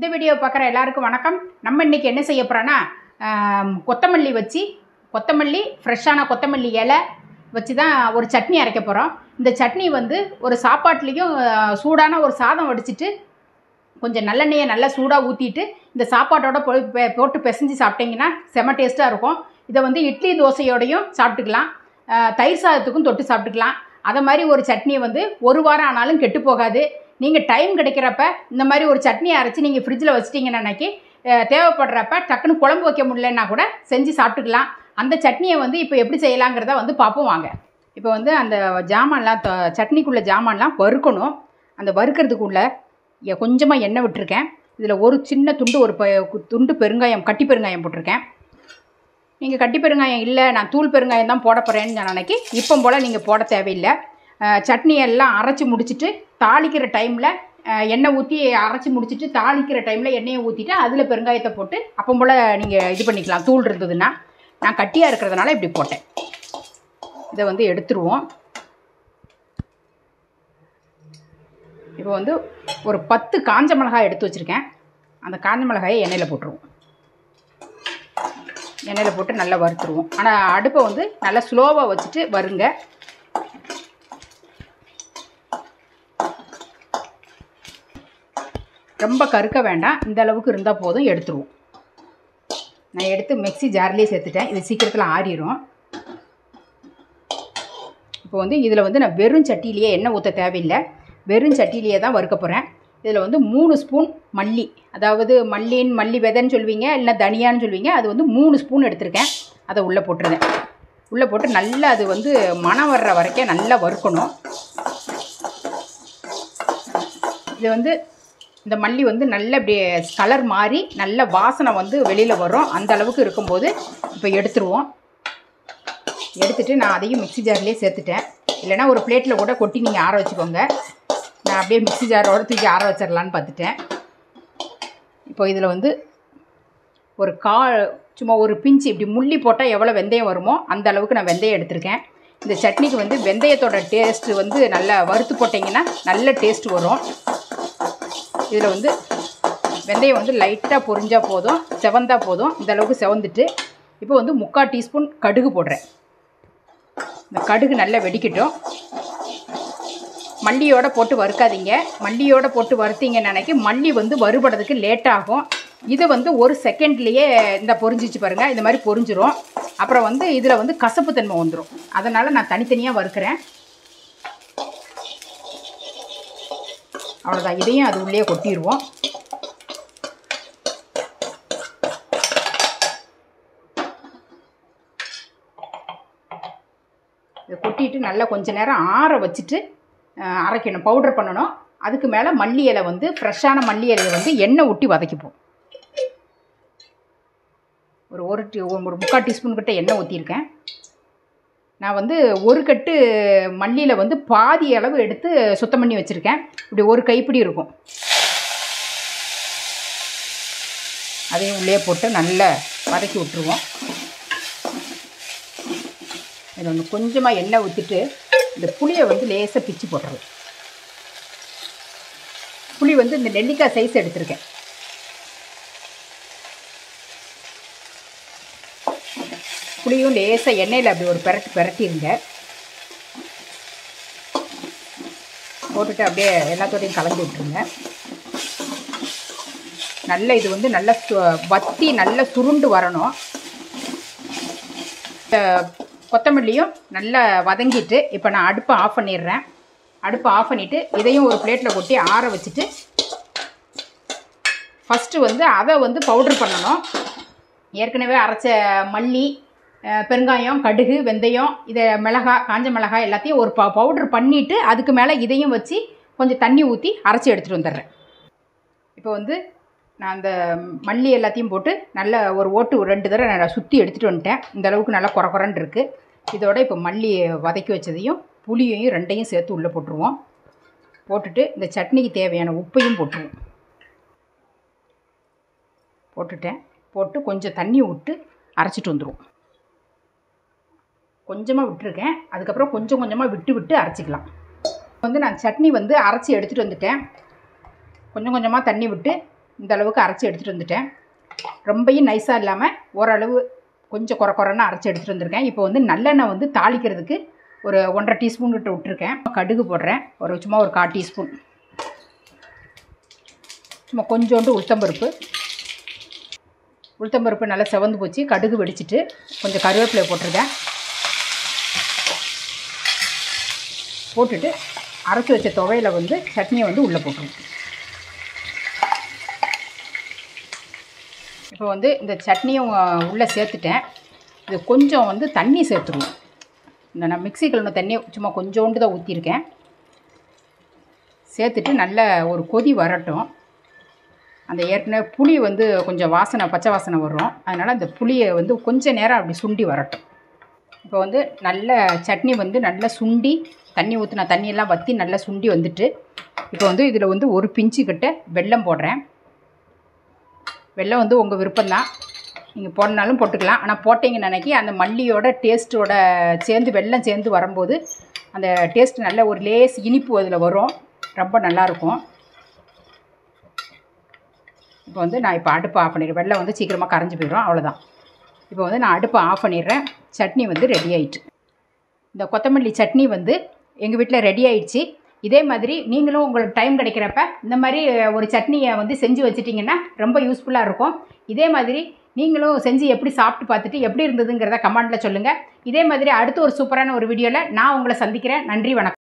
இந்த வீடியோ பார்க்குற எல்லாருக்கும் வணக்கம். நம்ம இன்னைக்கு என்ன செய்ய போகிறோன்னா கொத்தமல்லி வச்சு கொத்தமல்லி ஃப்ரெஷ்ஷான கொத்தமல்லி இலை வச்சு தான் ஒரு சட்னி அரைக்க போகிறோம் இந்த சட்னி வந்து ஒரு சாப்பாட்லேயும் சூடான ஒரு சாதம் வடிச்சிட்டு கொஞ்சம் நல்லெண்ணெயை நல்லா சூடாக ஊற்றிட்டு இந்த சாப்பாட்டோட போய் போட்டு பிசைஞ்சு சாப்பிட்டிங்கன்னா செம டேஸ்ட்டாக இருக்கும். இதை வந்து இட்லி தோசையோடையும் சாப்பிட்டுக்கலாம். தயிர் சாதத்துக்கும் தொட்டு சாப்பிட்டுக்கலாம். அதை மாதிரி ஒரு சட்னி வந்து ஒரு வாரம் ஆனாலும் கெட்டு போகாது. நீங்கள் டைம் கிடைக்கிறப்ப இந்த மாதிரி ஒரு சட்னி அரைச்சி நீங்கள் ஃப்ரிட்ஜில் வச்சிட்டிங்கன்னு அன்னைக்கு தேவைப்படுறப்ப டக்குன்னு குழம்பு வைக்க முடியலன்னா கூட செஞ்சு சாப்பிட்டுக்கலாம். அந்த சட்னியை வந்து இப்போ எப்படி செய்யலாங்கிறத வந்து பார்ப்போம் வாங்க. இப்போ வந்து அந்த ஜாமான்லாம் த- ஜாமான்லாம் வறுக்கணும். அந்த வறுக்கிறதுக்குள்ளே கொஞ்சமாக எண்ணெய் விட்டுருக்கேன். இதில் ஒரு சின்ன துண்டு ஒரு துண்டு பெருங்காயம் கட்டி பெருங்காயம் போட்டிருக்கேன். நீங்கள் கட்டி பெருங்காயம் இல்லை நான் தூள் பெருங்காயம் தான் போட போகிறேன்னு நான் நினைக்கி இப்போ போல் நீங்கள் போட தேவையில்லை. சட்னி எல்லாம் அரைச்சி முடிச்சுட்டு தாளிக்கிற டைமில் எண்ணெய் ஊற்றி அரைச்சி முடிச்சிட்டு தாளிக்கிற டைமில் எண்ணெயை ஊற்றிட்டு அதில் பெருங்காயத்தை போட்டு அப்போ போல் நீங்கள் இது பண்ணிக்கலாம். தூள் இருந்ததுன்னா நான் கட்டியாக இருக்கிறதுனால இப்படி போட்டேன். இதை வந்து எடுத்துருவோம். இப்போ வந்து ஒரு பத்து காஞ்ச மிளகாய் எடுத்து வச்சுருக்கேன். அந்த காஞ்ச மிளகாயை எண்ணெயில் போட்டுருவோம். எண்ணெயில் போட்டு நல்லா வறுத்துருவோம். ஆனால் அடுப்பை வந்து நல்லா ஸ்லோவாக வச்சுட்டு வருங்க. ரொம்ப கருக்க வேண்டாம். இந்த அளவுக்கு இருந்தால் போதும் எடுத்துருவோம். நான் எடுத்து மிக்ஸி ஜார்லேயே சேர்த்துட்டேன். இது சீக்கிரத்தில் ஆறிடும் இப்போ வந்து இதில் வந்து நான் வெறும் சட்டியிலேயே எண்ணெய் ஊற்ற தேவையில்லை. வெறும் சட்டியிலேயே தான் வறுக்க போகிறேன் இதில் வந்து மூணு ஸ்பூன் மல்லி. அதாவது மல்லின்னு மல்லி விதைன்னு சொல்லுவீங்க இல்லை தனியான்னு சொல்லுவீங்க அது வந்து மூணு ஸ்பூன் எடுத்திருக்கேன். அதை உள்ளே போட்டுருந்தேன் உள்ளே போட்டு நல்லா அது வந்து மணம் வர்ற வரைக்கும் நல்லா வறுக்கணும். இது வந்து இந்த மல்லி வந்து நல்ல அப்படியே கலர் மாறி நல்ல வாசனை வந்து வெளியில் வரும். அந்த அளவுக்கு இருக்கும்போது இப்போ எடுத்துருவோம். எடுத்துகிட்டு நான் அதையும் மிக்ஸி ஜார்லேயே சேர்த்துட்டேன். இல்லைன்னா ஒரு பிளேட்டில் கூட கொட்டி நீங்கள் ஆற வச்சுக்கோங்க. நான் அப்படியே மிக்ஸி ஜாரோட தூக்கி ஆற வச்சிடலான்னு பார்த்துட்டேன். இப்போ இதில் வந்து ஒரு கா சும்மா ஒரு பிஞ்சு இப்படி முள்ளி போட்டால் எவ்வளோ வெந்தயம் வருமோ அந்த அளவுக்கு நான் வெந்தயம் எடுத்திருக்கேன். இந்த சட்னிக்கு வந்து வெந்தயத்தோட டேஸ்ட்டு வந்து நல்லா வறுத்து போட்டிங்கன்னா நல்ல டேஸ்ட் வரும். இதில் வந்து வெந்தயம் வந்து லைட்டாக பொரிஞ்சால் போதும் செவந்தால் போதும். இந்தளவுக்கு செவந்துட்டு இப்போ வந்து முக்கால் டீஸ்பூன் கடுகு போடுறேன். இந்த கடுகு நல்லா வெடிக்கட்டும். மல்லியோட போட்டு வறுக்காதீங்க. மல்லியோட போட்டு வறுத்தீங்கன்னு நினைக்க மல்லி வந்து வறுபடுறதுக்கு லேட்டாகும் இது வந்து ஒரு செகண்ட்லேயே இந்த பொரிஞ்சிச்சு பாருங்கள் இந்த மாதிரி பொரிஞ்சிரும். அப்புறம் வந்து இதில் வந்து கசப்பு தன்மை வந்துடும் அதனால் நான் தனித்தனியாக வறுக்கிறேன். அவ்வளோதான் இதையும் அது உள்ளே கொட்டிடுவோம் இதை கொட்டிட்டு நல்லா கொஞ்ச நேரம் ஆற வச்சுட்டு அரைக்கணும். பவுடர் பண்ணணும். அதுக்கு மேலே மல்லி இலை வந்து ஃப்ரெஷ்ஷான மல்லி இலையை வந்து எண்ணெய் ஊட்டி வதக்கிப்போம். ஒரு ஒரு டீ ஒரு முக்கால் டீஸ்பூன் கிட்ட எண்ணெய் ஊற்றிருக்கேன் நான் வந்து ஒரு கட்டு மல்லியில் வந்து பாதி அளவு எடுத்து சுத்தம் பண்ணி வச்சுருக்கேன். இப்படி ஒரு கைப்பிடி இருக்கும். அதையும் உள்ளே போட்டு நல்லா வதக்கி விட்டுருவோம். இதில் ஒன்று கொஞ்சமாக எண்ணெய் ஊற்றிட்டு இந்த புளியை வந்து லேசாக பிச்சு போட்டுருவேன் புளி வந்து இந்த நெல்லிக்காய் சைஸ் எடுத்திருக்கேன். புளியும் லேசாக எண்ணெயில் அப்படி ஒரு பெரட்டு பெரட்டிருங்க. போட்டுட்டு அப்படியே எல்லாத்தோடையும் கலந்து விட்டுருங்க. நல்ல இது வந்து நல்ல வத்தி நல்ல சுருண்டு வரணும். கொத்தமல்லியும் நல்லா வதங்கிட்டு இப்போ நான் அடுப்பை ஆஃப் பண்ணிடுறேன். அடுப்பை ஆஃப் பண்ணிவிட்டு இதையும் ஒரு பிளேட்டில் கொட்டி ஆற வச்சுட்டு ஃபஸ்ட்டு வந்து அதை வந்து பவுடர் பண்ணணும். ஏற்கனவே அரைச்ச மல்லி பெருங்காயம் கடுகு வெந்தயம் இதை மிளகாய் காஞ்ச மிளகாய் எல்லாத்தையும் ஒரு ப பவுடர் பண்ணிவிட்டு அதுக்கு மேலே இதையும் வச்சு கொஞ்சம் தண்ணி ஊற்றி அரைச்சி எடுத்துகிட்டு வந்துடுறேன். இப்போ வந்து நான் அந்த மல்லி எல்லாத்தையும் போட்டு நல்ல ஒரு ஓட்டு ஒரு ரெண்டு தடவை நான் சுற்றி எடுத்துகிட்டு வந்துட்டேன். இந்த அளவுக்கு நல்லா குறை குறைன்னு இருக்குது இதோட இப்போ மல்லி வதக்கி வச்சதையும் புளியையும் ரெண்டையும் சேர்த்து உள்ளே போட்டுருவோம். போட்டுட்டு இந்த சட்னிக்கு தேவையான உப்பையும் போட்டுருவோம். போட்டுட்டேன். போட்டு கொஞ்சம் தண்ணி விட்டு அரைச்சிட்டு வந்துடுவோம் கொஞ்சமாக விட்டுருக்கேன். அதுக்கப்புறம் கொஞ்சம் கொஞ்சமாக விட்டு விட்டு அரைச்சிக்கலாம். வந்து நான் சட்னி வந்து அரைச்சி எடுத்துகிட்டு வந்துட்டேன். கொஞ்சம் கொஞ்சமாக தண்ணி விட்டு இந்த அளவுக்கு அரைச்சி எடுத்துகிட்டு வந்துட்டேன். ரொம்பையும் நைஸாக இல்லாமல் ஓரளவு கொஞ்சம் குறை குறைன்னு அரைச்சி எடுத்துகிட்டு வந்திருக்கேன். இப்போ வந்து நல்லெண்ணெய் வந்து தாளிக்கிறதுக்கு ஒரு ஒன்றரை டீஸ்பூன் கிட்ட விட்டுருக்கேன். கடுகு போடுறேன். ஒரு சும்மா ஒரு கால் டீஸ்பூன் சும்மா கொஞ்சோண்டு உளுத்தம்பருப்பு. உளுத்தம்பருப்பு நல்லா செவந்து போச்சு. கடுகு வெடிச்சிட்டு கொஞ்சம் கருவேப்பிலை போட்டிருக்கேன். போட்டுட்டு அரைச்சி வச்ச துவையில் வந்து சட்னியை வந்து உள்ளே போட்டுருவோம். இப்போ வந்து இந்த சட்னியும் உள்ளே சேர்த்துட்டேன். இது கொஞ்சம் வந்து தண்ணி சேர்த்துருவோம். இந்த நான் மிக்ஸி கழுவின தண்ணியை சும்மா கொஞ்சோண்டு தான் ஊற்றிருக்கேன் சேர்த்துட்டு நல்ல ஒரு கொதி வரட்டும். அந்த ஏற்கனவே புளி வந்து கொஞ்சம் வாசனை பச்சை வாசனை வரும். அதனால் அந்த புளியை வந்து கொஞ்சம் நேரம் அப்படி சுண்டி வரட்டும். இப்போ வந்து நல்ல சட்னி வந்து நல்லா சுண்டி தண்ணி ஊற்றின தண்ணியெல்லாம் வற்றி நல்லா சுண்டி வந்துட்டு இப்போ வந்து இதில் வந்து ஒரு பிஞ்சு கிட்ட வெல்லம் போடுறேன். வெள்ளம் வந்து உங்கள் விருப்பம்தான். நீங்கள் போடனாலும் போட்டுக்கலாம். ஆனால் போட்டிங்கன்னு நினைக்கி அந்த மல்லியோட டேஸ்ட்டோட சேர்ந்து வெள்ளம் சேர்ந்து வரும்போது அந்த டேஸ்ட் நல்ல ஒரு லேஸ் இனிப்பு அதில் வரும். ரொம்ப நல்லாயிருக்கும். இப்போ வந்து நான் இப்போ அடுப்பை ஆஃப் பண்ணிடுறேன். வெள்ளம் வந்து சீக்கிரமாக கரைஞ்சி போயிடும் அவ்வளோதான் இப்போ வந்து நான் அடுப்பை ஆஃப் பண்ணிடுறேன். சட்னி வந்து ரெடி ஆயிட்டு. இந்த கொத்தமல்லி சட்னி வந்து எங்கள் வீட்டில் ரெடி ஆயிடுச்சு. இதே மாதிரி நீங்களும் உங்களுக்கு டைம் கிடைக்கிறப்ப இந்த மாதிரி ஒரு சட்னியை வந்து செஞ்சு வச்சிட்டிங்கன்னா ரொம்ப யூஸ்ஃபுல்லாக இருக்கும். இதே மாதிரி நீங்களும் செஞ்சு எப்படி சாப்பிட்டு பார்த்துட்டு எப்படி இருந்ததுங்கிறத கமெண்ட்டில் சொல்லுங்கள் இதே மாதிரி அடுத்து ஒரு சூப்பரான ஒரு வீடியோவில் நான் உங்களை சந்திக்கிறேன். நன்றி வணக்கம்.